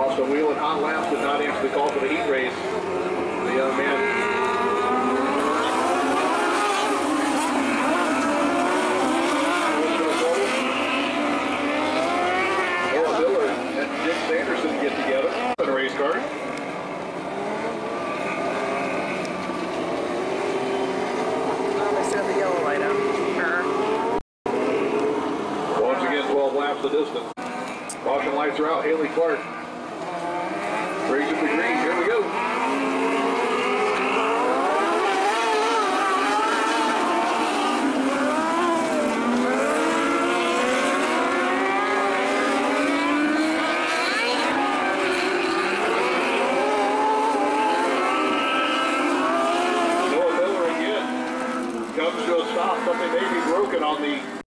Lost a wheel at hot laps, did not answer the call for the heat race. The young man and get together race car. The yellow light. Once again, 12 laps the distance. Caution lights are out. Haley Clark. Here we go. Oh, Again comes to a stop. Something may be broken on the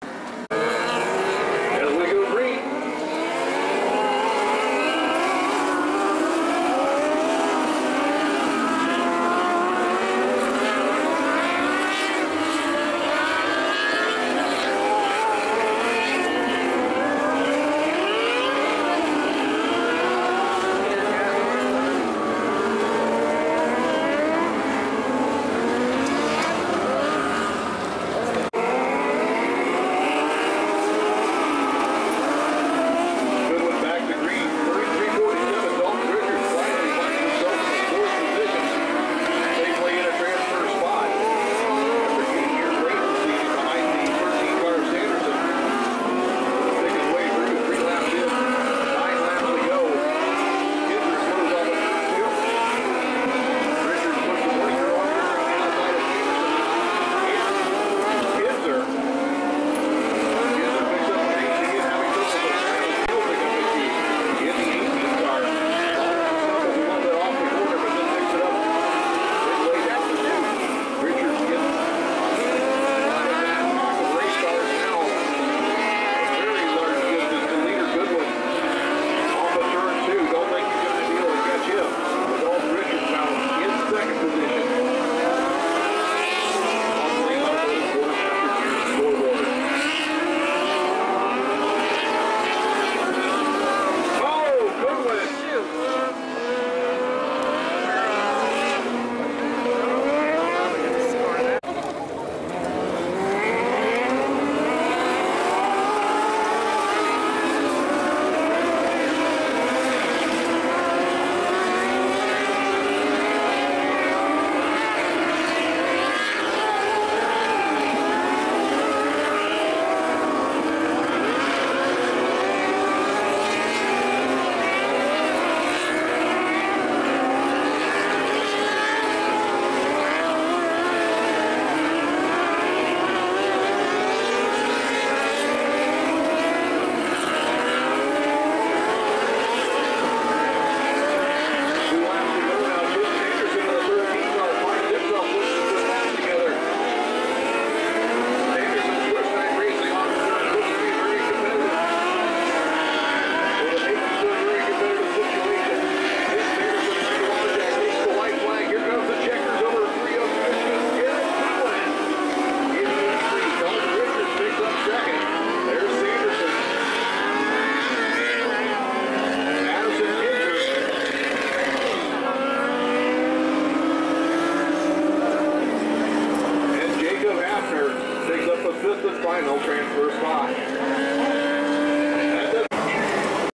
is the final transfer spot.